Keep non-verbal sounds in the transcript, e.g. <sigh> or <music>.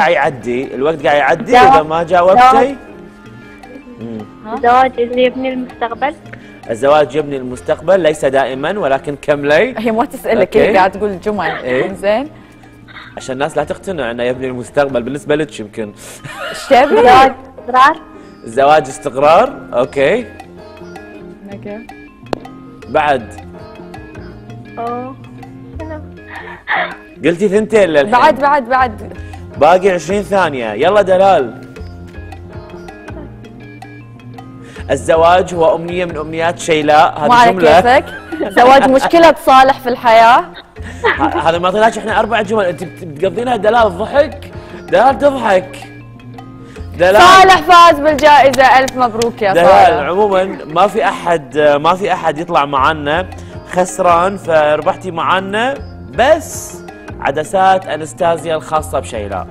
قاعد يعدي. الوقت قاعد يعدي. إذا ما جاوبتي. الزواج اللي يبني المستقبل. الزواج يبني المستقبل ليس دائما ولكن كملي هي مو تسألك. هي قاعد تقول جمل إيه. زين عشان الناس لا تقتنع إنه يبني المستقبل بالنسبة لك يمكن. إيش تبي؟ <laughs> زواج استقرار. الزواج استقرار okay. okay. بعد. أوه. قلتي ثنتين للحين. بعد بعد بعد. باقي 20 ثانية. يلا دلال. الزواج هو أمنية من أمنيات شيلاء هذه جملة. كيفك. زواج مشكلة تصالح في الحياة. هذا ما اعطيناش إحنا أربع جمل. أنت بت- بتقضينها دلال ضحك. دلال تضحك. دلال. صالح فاز بالجائزة. ألف مبروك يا دلال صالح. عموما ما في أحد ما في أحد يطلع معنا خسران فربحتي معنا بس عدسات أنستازيا الخاصة بشيلاء